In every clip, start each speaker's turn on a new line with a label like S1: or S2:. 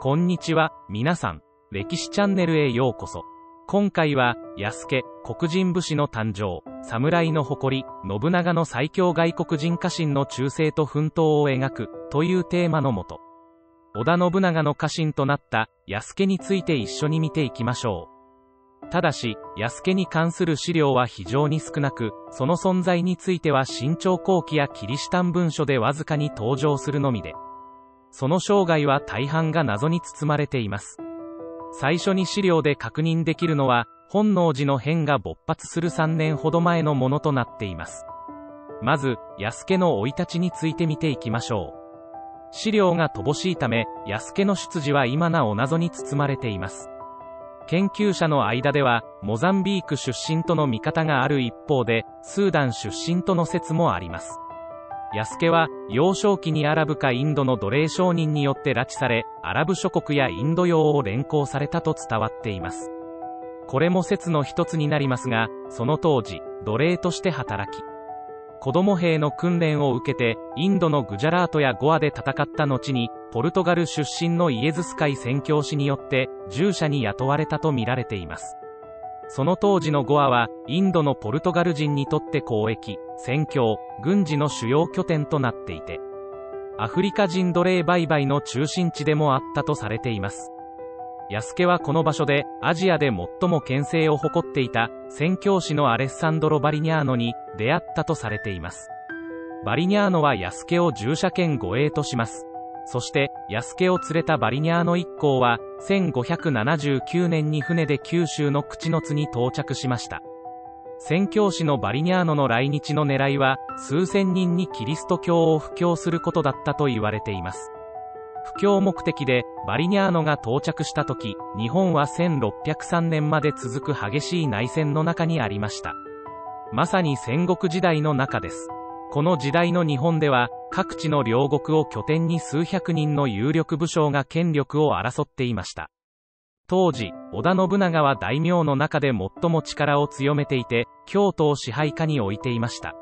S1: こんにちは、皆さん。歴史チャンネルへようこそ。今回は、安家、黒人武士の誕生、侍の誇り、信長の最強外国人家臣の忠誠と奮闘を描く、というテーマのもと、織田信長の家臣となった安家について一緒に見ていきましょう。ただし、安家に関する資料は非常に少なく、その存在については新朝後期やキリシタン文書でわずかに登場するのみで、その生涯は大半が謎に包まれています。最初に資料で確認できるのは、本能寺の変が勃発する3年ほど前のものとなっています。まず、安家の生い立ちについて見ていきましょう。資料が乏しいため、安家の出自は今なお謎に包まれています。研究者の間では、モザンビーク出身との見方がある一方で、スーダン出身との説もあります。安家は幼少期にアラブかインドの奴隷商人によって拉致されアラブ諸国やインド洋を連行されたと伝わっています。これも説の一つになりますがその当時奴隷として働き子供兵の訓練を受けてインドのグジャラートやゴアで戦った後にポルトガル出身のイエズス会宣教師によって従者に雇われたとみられています。その当時のゴアは、インドのポルトガル人にとって交易、宣教、軍事の主要拠点となっていて、アフリカ人奴隷売買の中心地でもあったとされています。安家はこの場所で、アジアで最も牽制を誇っていた、宣教師のアレッサンドロ・バリニャーノに出会ったとされています。バリニャーノは安家を従者兼護衛とします。そして、安家を連れたバリニャーノ一行は、1579年に船で九州の口の津に到着しました。宣教師のバリニャーノの来日の狙いは、数千人にキリスト教を布教することだったと言われています。布教目的でバリニャーノが到着した時、日本は1603年まで続く激しい内戦の中にありました。まさに戦国時代の中です。この時代の日本では、各地の両国を拠点に数百人の有力武将が権力を争っていました。当時、織田信長は大名の中で最も力を強めていて、京都を支配下に置いていました。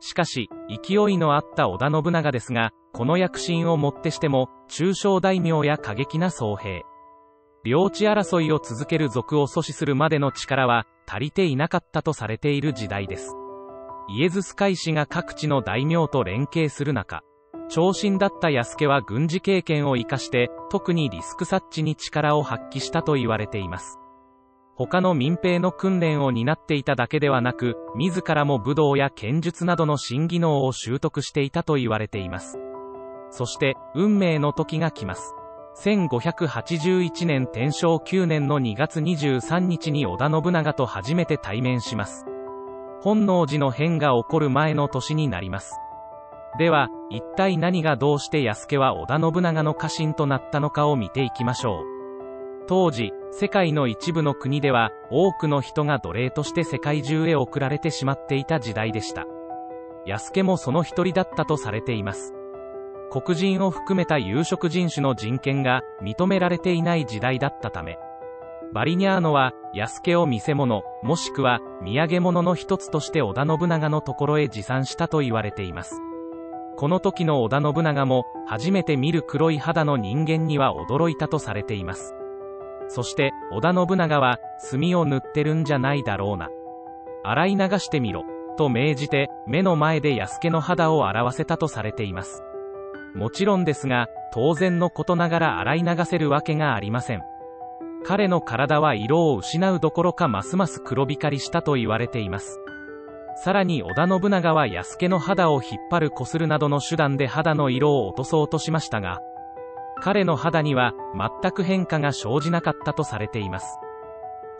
S1: しかし、勢いのあった織田信長ですが、この躍進をもってしても、中小大名や過激な僧兵、領地争いを続ける族を阻止するまでの力は、足りていなかったとされている時代です。イエズス会氏が各地の大名と連携する中、長身だった安家は軍事経験を生かして、特にリスク察知に力を発揮したと言われています。他の民兵の訓練を担っていただけではなく、自らも武道や剣術などの新技能を習得していたと言われています。そして、運命の時が来ます。1581年天正9年の2月23日に織田信長と初めて対面します。本能寺の変が起こる前の年になります。では、一体何がどうして安家は織田信長の家臣となったのかを見ていきましょう。当時、世界の一部の国では、多くの人が奴隷として世界中へ送られてしまっていた時代でした。安家もその一人だったとされています。黒人を含めた有色人種の人権が認められていない時代だったため、バリニャーノは、安家を見せ物、もしくは、土産物の一つとして織田信長のところへ持参したと言われています。この時の織田信長も、初めて見る黒い肌の人間には驚いたとされています。そして、織田信長は、墨を塗ってるんじゃないだろうな。洗い流してみろ、と命じて、目の前で安家の肌を洗わせたとされています。もちろんですが、当然のことながら洗い流せるわけがありません。彼の体は色を失うどころかますます黒光りしたと言われています。さらに織田信長は安家の肌を引っ張るこするなどの手段で肌の色を落とそうとしましたが、彼の肌には全く変化が生じなかったとされています。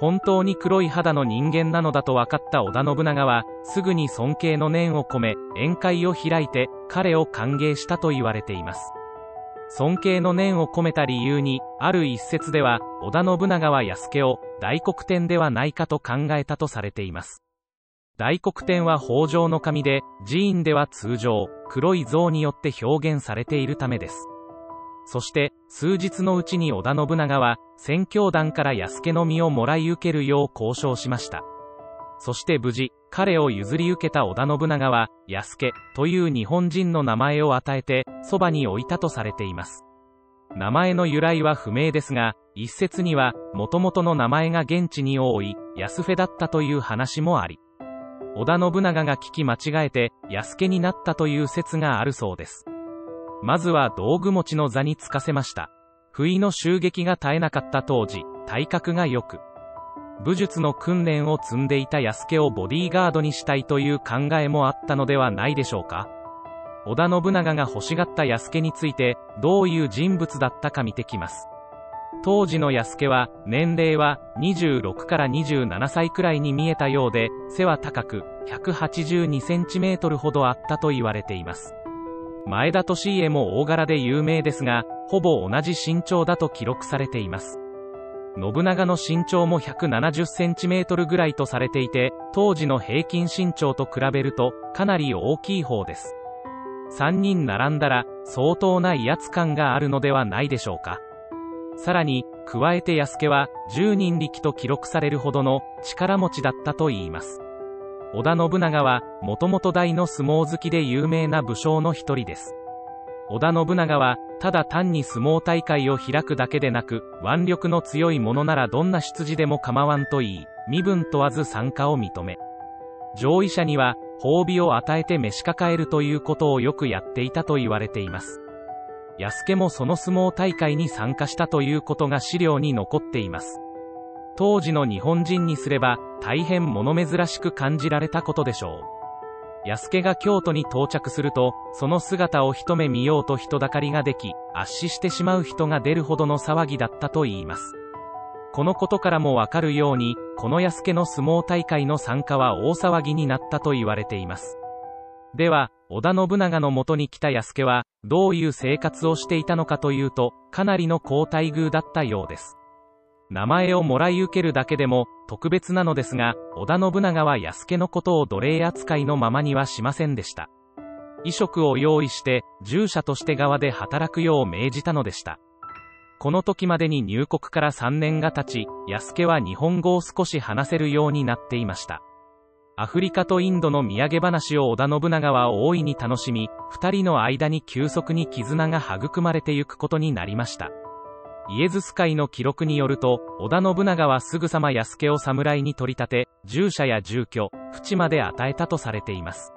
S1: 本当に黒い肌の人間なのだと分かった織田信長は、すぐに尊敬の念を込め、宴会を開いて、彼を歓迎したと言われています。尊敬の念を込めた理由に、ある一節では、織田信長は安家を大黒天ではないかと考えたとされています。大黒天は北条の神で、寺院では通常、黒い像によって表現されているためです。そして、数日のうちに織田信長は、宣教団から安家の身をもらい受けるよう交渉しました。そして無事、彼を譲り受けた織田信長は、安家という日本人の名前を与えて、そばに置いたとされています。名前の由来は不明ですが、一説には、元々の名前が現地に多い、安フェだったという話もあり、織田信長が聞き間違えて、安家になったという説があるそうです。まずは道具持ちの座につかせました。不意の襲撃が絶えなかった当時、体格が良く、武術の訓練を積んでいた安家をボディーガードにしたいという考えもあったのではないでしょうか。織田信長が欲しがった安家について、どういう人物だったか見てきます。当時の安家は、年齢は26から27歳くらいに見えたようで、背は高く、182センチメートルほどあったと言われています。前田利家も大柄で有名ですが、ほぼ同じ身長だと記録されています。信長の身長も170センチメートルぐらいとされていて、当時の平均身長と比べると、かなり大きい方です。3人並んだら、相当な威圧感があるのではないでしょうか。さらに、加えて安家は、10人力と記録されるほどの力持ちだったといいます。織田信長は、もともと大の相撲好きで有名な武将の一人です。織田信長は、ただ単に相撲大会を開くだけでなく、腕力の強い者ならどんな出自でも構わんといい、身分問わず参加を認め、上位者には、褒美を与えて召し抱えるということをよくやっていたと言われています。安家もその相撲大会に参加したということが資料に残っています。当時の日本人にすれば大変物珍しく感じられたことでしょう。安家が京都に到着すると、その姿を一目見ようと人だかりができ、圧死してしまう人が出るほどの騒ぎだったといいます。このことからもわかるように、この安家の相撲大会の参加は大騒ぎになったと言われています。では、織田信長のもとに来た安家は、どういう生活をしていたのかというと、かなりの好待遇だったようです。名前をもらい受けるだけでも特別なのですが、織田信長は安家のことを奴隷扱いのままにはしませんでした。衣食を用意して、従者として側で働くよう命じたのでした。この時までに入国から3年が経ち、安家は日本語を少し話せるようになっていました。アフリカとインドの土産話を織田信長は大いに楽しみ、二人の間に急速に絆が育まれてゆくことになりました。イエズス会の記録によると、織田信長はすぐさま安家を侍に取り立て、従者や住居、淵まで与えたとされています。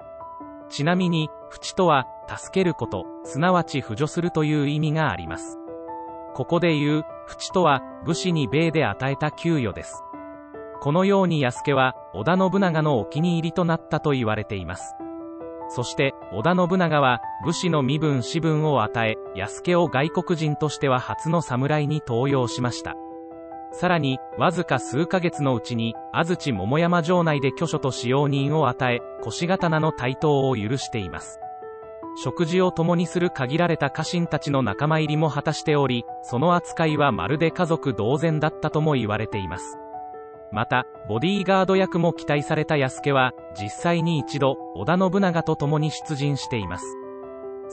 S1: ちなみに、淵とは、助けること、すなわち扶助するという意味があります。ここで言う、淵とは、武士に米で与えた給与です。このように安家は織田信長のお気に入りとなったと言われています。そして織田信長は武士の身分私分を与え安家を外国人としては初の侍に登用しました。さらに、わずか数ヶ月のうちに、安土桃山城内で巨所と使用人を与え、腰刀の台頭を許しています。食事を共にする限られた家臣たちの仲間入りも果たしており、その扱いはまるで家族同然だったとも言われています。また、ボディーガード役も期待された安家は、実際に一度、織田信長と共に出陣しています。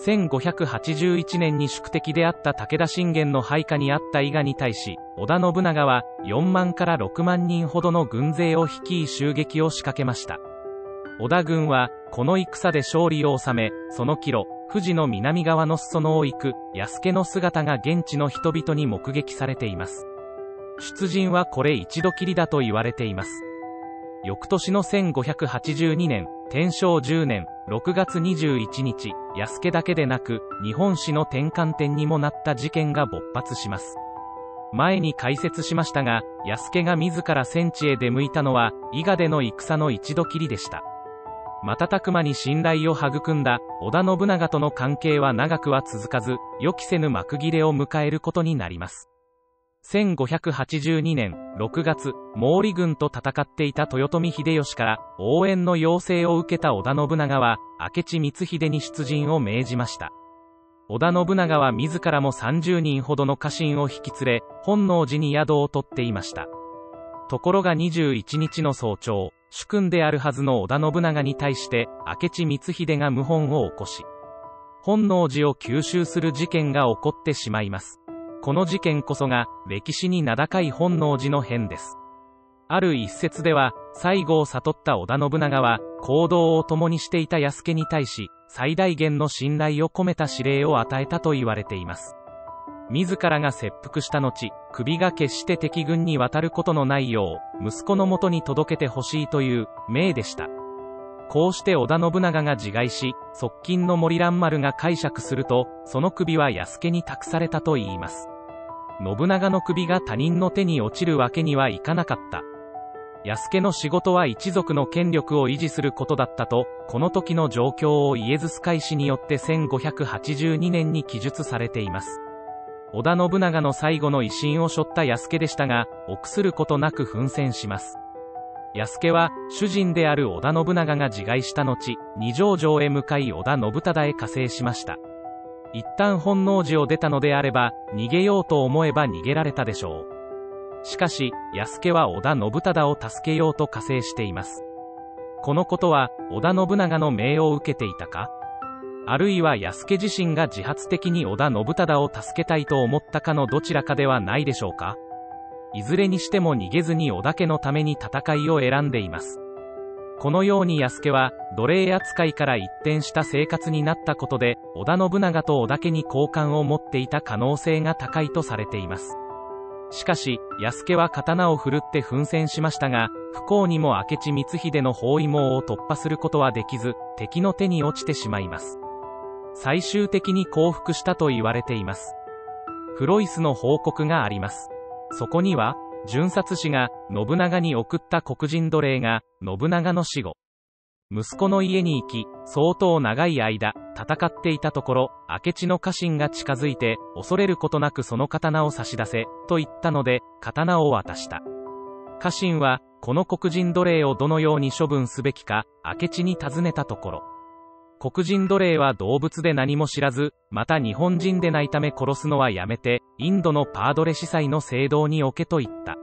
S1: 1581年に宿敵であった武田信玄の配下にあった伊賀に対し、織田信長は4万から6万人ほどの軍勢を率い襲撃を仕掛けました。織田軍は、この戦で勝利を収め、その帰路、富士の南側の裾野を行く、安家の姿が現地の人々に目撃されています。出陣はこれ一度きりだと言われています。翌年の1582年、天正10年、6月21日、安家だけでなく、日本史の転換点にもなった事件が勃発します。前に解説しましたが、安家が自ら戦地へ出向いたのは、伊賀での戦の一度きりでした。瞬く間に信頼を育んだ織田信長との関係は長くは続かず、予期せぬ幕切れを迎えることになります。1582年6月、毛利軍と戦っていた豊臣秀吉から応援の要請を受けた織田信長は、明智光秀に出陣を命じました。織田信長は自らも30人ほどの家臣を引き連れ、本能寺に宿を取っていました。ところが21日の早朝、主君であるはずの織田信長に対して、明智光秀が謀反を起こし、本能寺を吸収する事件が起こってしまいます。この事件こそが歴史に名高い本能寺の変です。ある一節では、最後を悟った織田信長は、行動を共にしていた安家に対し、最大限の信頼を込めた指令を与えたと言われています。自らが切腹した後、首が決して敵軍に渡ることのないよう、息子のもとに届けてほしいという命でした。こうして織田信長が自害し、側近の森蘭丸が解釈すると、その首は安家に託されたといいます。信長の首が他人の手に落ちるわけにはいかなかった。安家の仕事は一族の権力を維持することだったと、この時の状況をイエズス会氏によって1582年に記述されています。織田信長の最後の威信を背負った安家でしたが、臆することなく奮戦します。安家は、主人である織田信長が自害した後、二条城へ向かい織田信忠へ加勢しました。一旦本能寺を出たのであれば、逃げようと思えば逃げられたでしょう。しかし、安家は織田信忠を助けようと加勢しています。このことは、織田信長の命を受けていたか？あるいは安家自身が自発的に織田信忠を助けたいと思ったかのどちらかではないでしょうか？いずれにしても逃げずに織田家のために戦いを選んでいます。このように安家は奴隷扱いから一転した生活になったことで織田信長と織田家に好感を持っていた可能性が高いとされています。しかし安家は刀を振るって奮戦しましたが不幸にも明智光秀の包囲網を突破することはできず敵の手に落ちてしまいます。最終的に降伏したと言われています。フロイスの報告があります。そこには巡察使が信長に送った黒人奴隷が信長の死後息子の家に行き相当長い間戦っていたところ明智の家臣が近づいて恐れることなくその刀を差し出せと言ったので刀を渡した。家臣はこの黒人奴隷をどのように処分すべきか明智に尋ねたところ黒人奴隷は動物で何も知らず、また日本人でないため殺すのはやめて、インドのパードレ司祭の聖堂に置けと言った。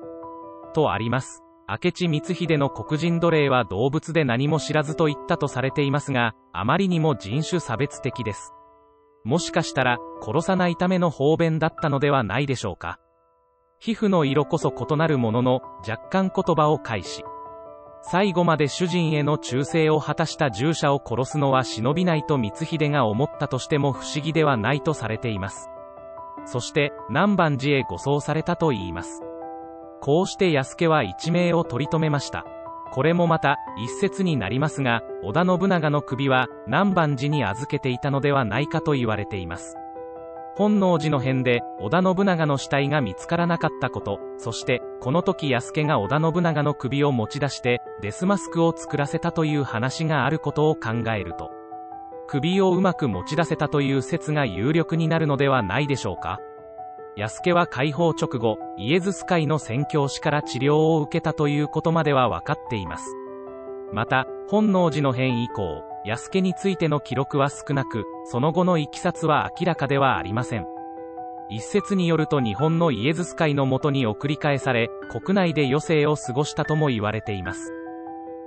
S1: とあります。明智光秀の黒人奴隷は動物で何も知らずと言ったとされていますが、あまりにも人種差別的です。もしかしたら、殺さないための方便だったのではないでしょうか。皮膚の色こそ異なるものの、若干言葉を介し、最後まで主人への忠誠を果たした従者を殺すのは忍びないと光秀が思ったとしても不思議ではないとされています。そして南蛮寺へ護送されたといいます。こうして安家は一命を取り留めました。これもまた一説になりますが、織田信長の首は南蛮寺に預けていたのではないかと言われています。本能寺の変で織田信長の死体が見つからなかったことそしてこの時安家が織田信長の首を持ち出してデスマスクを作らせたという話があることを考えると首をうまく持ち出せたという説が有力になるのではないでしょうか。安家は解放直後イエズス会の宣教師から治療を受けたということまでは分かっています。また本能寺の変以降安家についての記録は少なく、その後のいきさつは明らかではありません。一説によると日本のイエズス会のもとに送り返され、国内で余生を過ごしたとも言われています。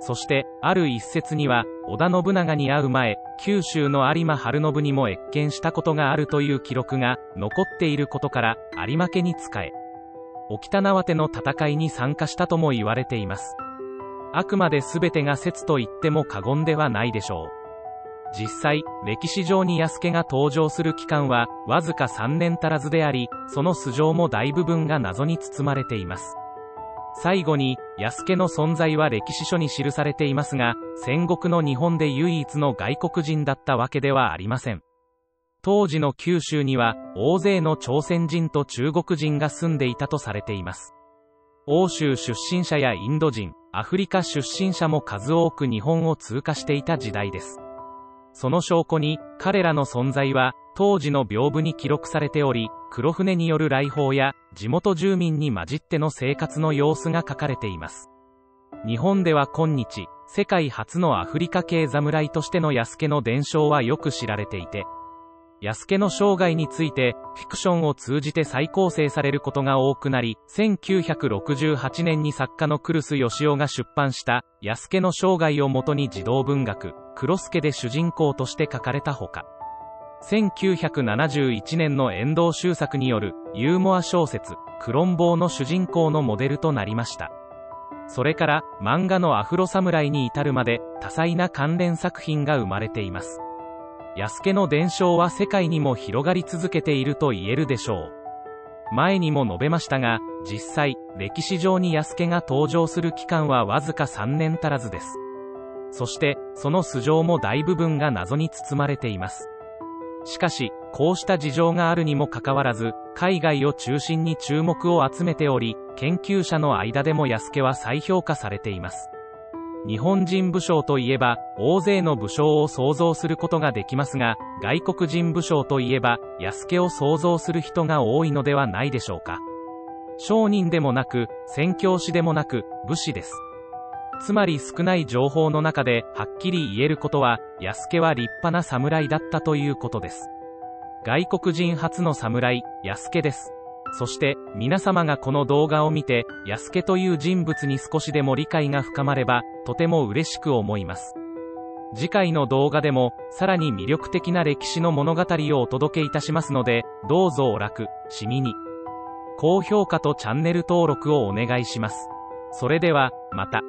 S1: そして、ある一説には、織田信長に会う前、九州の有馬晴信にも謁見したことがあるという記録が残っていることから、有馬家に仕え、沖田縄手の戦いに参加したとも言われています。あくまで全てが説と言っても過言ではないでしょう。実際、歴史上に安家が登場する期間は、わずか3年足らずであり、その素性も大部分が謎に包まれています。最後に、安家の存在は歴史書に記されていますが、戦国の日本で唯一の外国人だったわけではありません。当時の九州には、大勢の朝鮮人と中国人が住んでいたとされています。欧州出身者やインド人、アフリカ出身者も数多く日本を通過していた時代です。その証拠に、彼らの存在は、当時の屏風に記録されており、黒船による来訪や、地元住民に混じっての生活の様子が書かれています。日本では今日、世界初のアフリカ系侍としての安家の伝承はよく知られていて、安家の生涯についてフィクションを通じて再構成されることが多くなり1968年に作家のクルス義雄が出版した安家の生涯をもとに児童文学「クロスケ」で主人公として書かれたほか1971年の遠藤周作によるユーモア小説「クロンボー」の主人公のモデルとなりました。それから漫画のアフロ侍に至るまで多彩な関連作品が生まれています。安家の伝承は世界にも広がり続けていると言えるでしょう前にも述べましたが、実際、歴史上に安家が登場する期間はわずか3年足らずです。そして、その素性も大部分が謎に包まれています。しかし、こうした事情があるにもかかわらず、海外を中心に注目を集めており、研究者の間でも安家は再評価されています。日本人武将といえば、大勢の武将を想像することができますが、外国人武将といえば、安家を想像する人が多いのではないでしょうか。商人でもなく、宣教師でもなく、武士です。つまり少ない情報の中で、はっきり言えることは、安家は立派な侍だったということです。外国人初の侍、安家です。そして皆様がこの動画を見て安助という人物に少しでも理解が深まればとても嬉しく思います。次回の動画でもさらに魅力的な歴史の物語をお届けいたしますのでどうぞお楽しみに。高評価とチャンネル登録をお願いします。それではまた。